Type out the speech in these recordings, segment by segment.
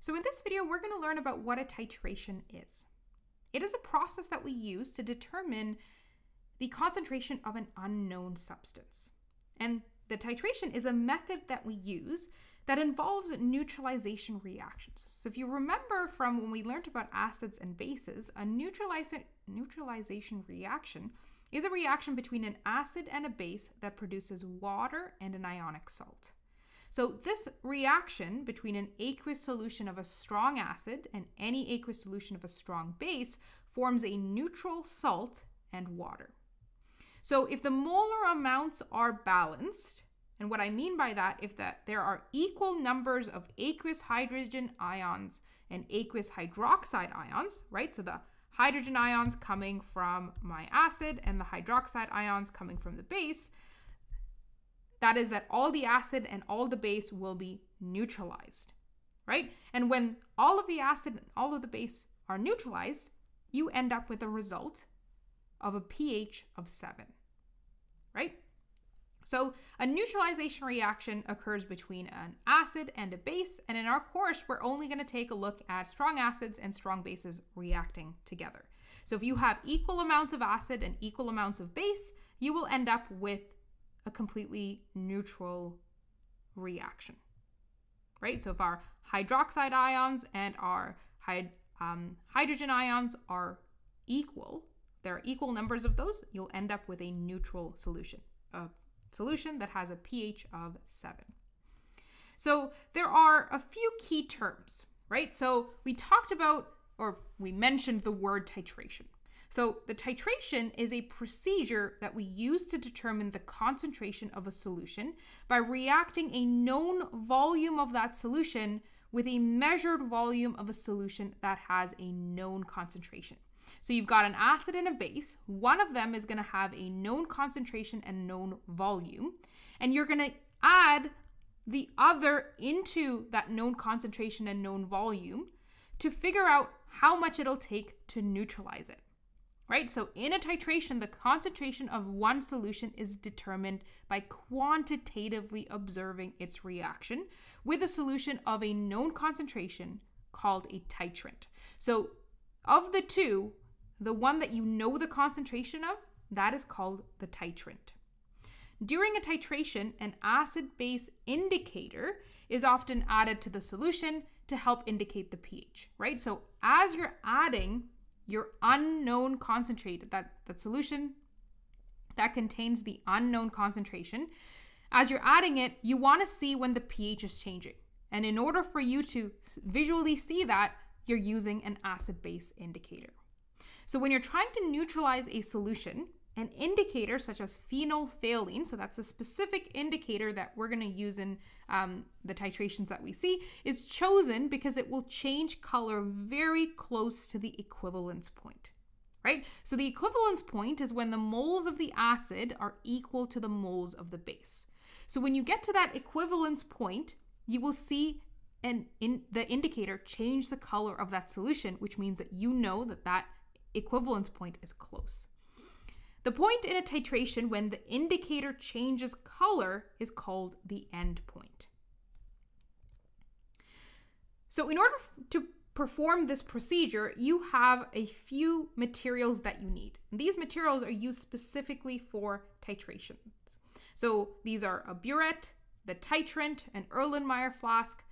So in this video, we're going to learn about what a titration is. It is a process that we use to determine the concentration of an unknown substance. And the titration is a method that we use that involves neutralization reactions. So if you remember from when we learned about acids and bases, a neutralization reaction is a reaction between an acid and a base that produces water and an ionic salt. So this reaction between an aqueous solution of a strong acid and any aqueous solution of a strong base forms a neutral salt and water. So if the molar amounts are balanced, and what I mean by that is that there are equal numbers of aqueous hydrogen ions and aqueous hydroxide ions, right? So the hydrogen ions coming from my acid and the hydroxide ions coming from the base, that is that all the acid and all the base will be neutralized, right? And when all of the acid and all of the base are neutralized, you end up with a result of a pH of 7, right? So a neutralization reaction occurs between an acid and a base, and in our course, we're only going to take a look at strong acids and strong bases reacting together. So if you have equal amounts of acid and equal amounts of base, you will end up with a completely neutral reaction, right? So if our hydroxide ions and our hyd- um, hydrogen ions are equal, there are equal numbers of those, you'll end up with a neutral solution, a solution that has a pH of 7. So there are a few key terms, right? So we talked about, or we mentioned the word titration. So, the titration is a procedure that we use to determine the concentration of a solution by reacting a known volume of that solution with a measured volume of a solution that has a known concentration. So, you've got an acid and a base. One of them is going to have a known concentration and known volume, and you're going to add the other into that known concentration and known volume to figure out how much it'll take to neutralize it right? So in a titration, the concentration of one solution is determined by quantitatively observing its reaction with a solution of a known concentration called a titrant. So of the two, the one that you know the concentration of, that is called the titrant. During a titration, an acid base indicator is often added to the solution to help indicate the pH, right? So as you're adding your unknown concentrate, that, that solution that contains the unknown concentration, as you're adding it, you want to see when the pH is changing. And in order for you to visually see that, you're using an acid base indicator. So when you're trying to neutralize a solution, an indicator such as phenolphthalein, so that's a specific indicator that we're going to use in um, the titrations that we see, is chosen because it will change color very close to the equivalence point. Right? So the equivalence point is when the moles of the acid are equal to the moles of the base. So when you get to that equivalence point, you will see an in the indicator change the color of that solution, which means that you know that that equivalence point is close. The point in a titration when the indicator changes color is called the end point. So in order to perform this procedure, you have a few materials that you need. These materials are used specifically for titrations. So these are a burette, the titrant, an Erlenmeyer flask,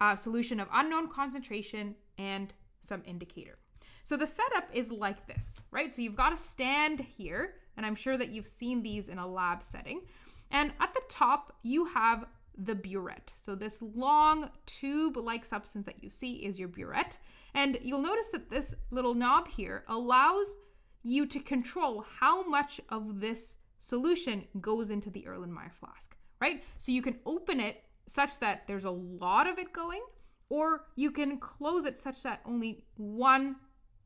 a solution of unknown concentration, and some indicator. So the setup is like this, right? So you've got a stand here, and I'm sure that you've seen these in a lab setting. And at the top, you have the burette. So this long tube-like substance that you see is your burette. And you'll notice that this little knob here allows you to control how much of this solution goes into the Erlenmeyer flask, right? So you can open it such that there's a lot of it going, or you can close it such that only one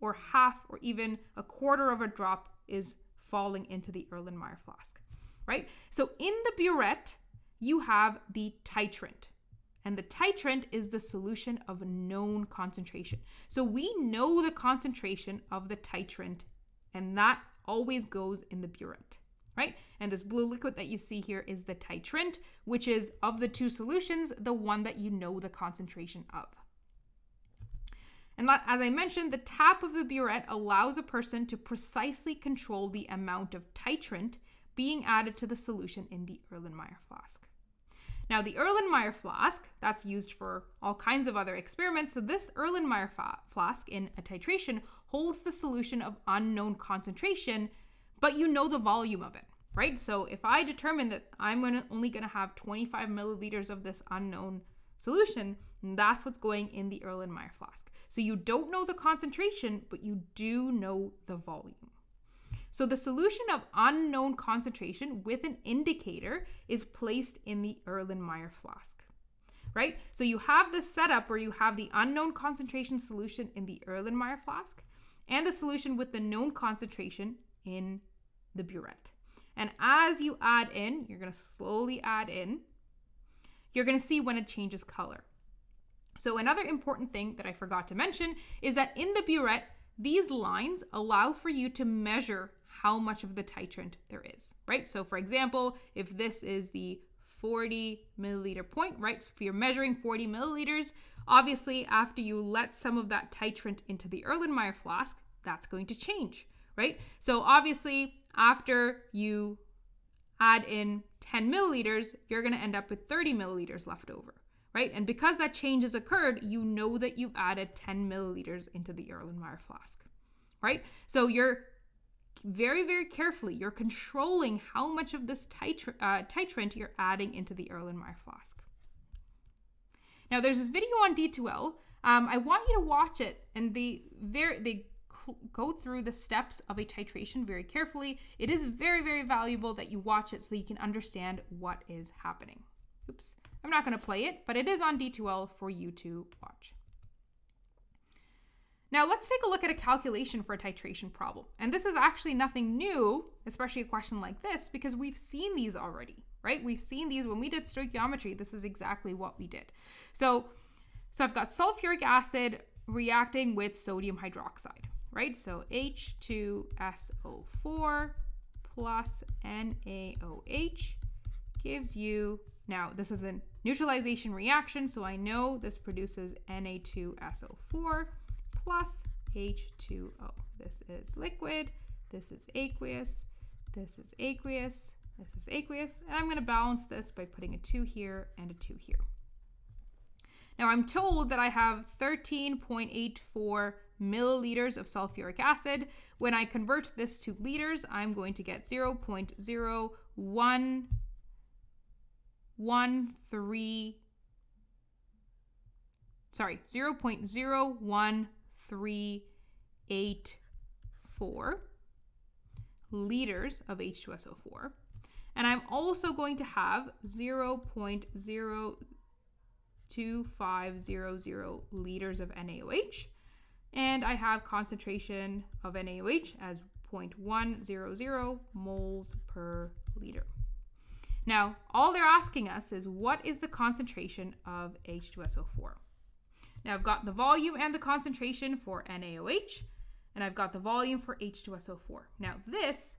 or half or even a quarter of a drop is falling into the Erlenmeyer flask, right? So in the burette, you have the titrant. And the titrant is the solution of known concentration. So we know the concentration of the titrant, and that always goes in the burette, right? And this blue liquid that you see here is the titrant, which is of the two solutions, the one that you know the concentration of. And as I mentioned, the tap of the burette allows a person to precisely control the amount of titrant being added to the solution in the Erlenmeyer flask. Now, the Erlenmeyer flask, that's used for all kinds of other experiments. So, this Erlenmeyer flask in a titration holds the solution of unknown concentration, but you know the volume of it, right? So, if I determine that I'm gonna, only going to have 25 milliliters of this unknown solution, that's what's going in the Erlenmeyer flask. So, you don't know the concentration, but you do know the volume. So the solution of unknown concentration with an indicator is placed in the Erlenmeyer flask. Right? So you have this setup where you have the unknown concentration solution in the Erlenmeyer flask and the solution with the known concentration in the burette. And as you add in, you're going to slowly add in, you're going to see when it changes color. So another important thing that I forgot to mention is that in the burette, these lines allow for you to measure how much of the titrant there is, right? So for example, if this is the 40 milliliter point, right? So if you're measuring 40 milliliters, obviously after you let some of that titrant into the Erlenmeyer flask, that's going to change, right? So obviously after you add in 10 milliliters, you're going to end up with 30 milliliters left over, right? And because that change has occurred, you know that you've added 10 milliliters into the Erlenmeyer flask, right? So you're very, very carefully. You're controlling how much of this titr- uh, titrant you're adding into the Erlenmeyer flask. Now, there's this video on D2L. Um, I want you to watch it, and they very they go through the steps of a titration very carefully. It is very, very valuable that you watch it so you can understand what is happening. Oops, I'm not going to play it, but it is on D2L for you to watch. Now let's take a look at a calculation for a titration problem. And this is actually nothing new, especially a question like this, because we've seen these already, right? We've seen these when we did stoichiometry. This is exactly what we did. So, so I've got sulfuric acid reacting with sodium hydroxide, right? So H2SO4 plus NaOH gives you, now this is a neutralization reaction, so I know this produces Na2SO4 plus H2O. This is liquid, this is aqueous, this is aqueous, this is aqueous, and I'm going to balance this by putting a 2 here and a 2 here. Now I'm told that I have 13.84 milliliters of sulfuric acid. When I convert this to liters, I'm going to get 0.0113 sorry, 0.01 384 liters of H2SO4. And I'm also going to have 0.02500 liters of NaOH. And I have concentration of NaOH as 0.100 moles per liter. Now, all they're asking us is what is the concentration of H2SO4? Now I've got the volume and the concentration for NaOH, and I've got the volume for H2SO4. Now this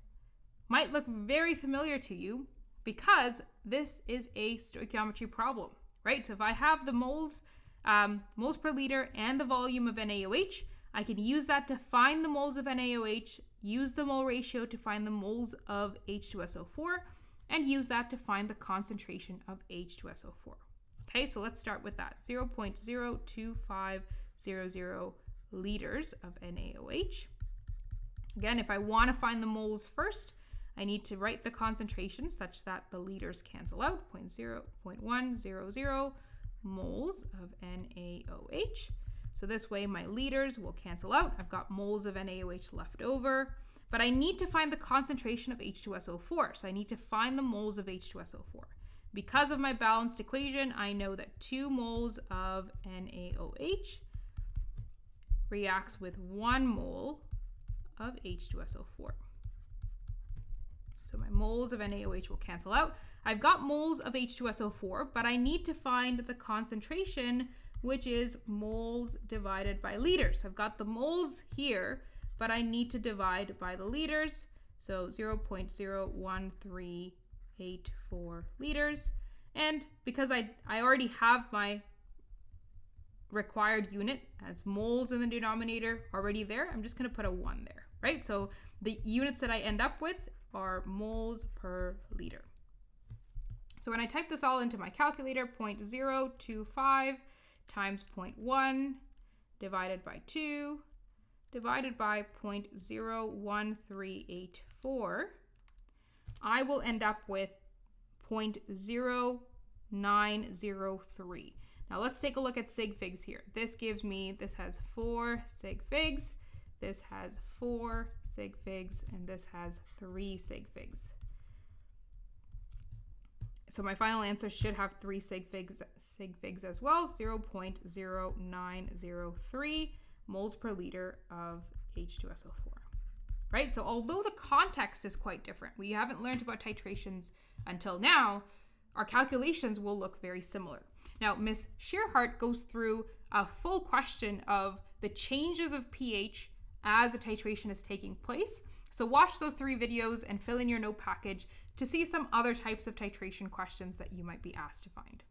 might look very familiar to you because this is a stoichiometry problem, right? So if I have the moles, um, moles per liter and the volume of NaOH, I can use that to find the moles of NaOH, use the mole ratio to find the moles of H2SO4, and use that to find the concentration of H2SO4. Okay, so let's start with that 0.02500 liters of NaOH. Again, if I want to find the moles first, I need to write the concentration such that the liters cancel out 0.100 moles of NaOH. So this way my liters will cancel out. I've got moles of NaOH left over, but I need to find the concentration of H2SO4. So I need to find the moles of H2SO4. Because of my balanced equation, I know that 2 moles of NaOH reacts with 1 mole of H2SO4. So my moles of NaOH will cancel out. I've got moles of H2SO4, but I need to find the concentration, which is moles divided by liters. I've got the moles here, but I need to divide by the liters. So 0.013 0.84 liters. And because I, I already have my required unit as moles in the denominator already there, I'm just going to put a 1 there, right? So the units that I end up with are moles per liter. So when I type this all into my calculator, 0.025 times 0.1 divided by 2 divided by 0.01384, I will end up with 0.0903. Now let's take a look at sig figs here. This gives me, this has four sig figs, this has four sig figs, and this has three sig figs. So my final answer should have three sig figs, sig figs as well, 0.0903 moles per liter of H2SO4. Right? So although the context is quite different, we haven't learned about titrations until now, our calculations will look very similar. Now, Miss Shearhart goes through a full question of the changes of pH as a titration is taking place. So watch those three videos and fill in your note package to see some other types of titration questions that you might be asked to find.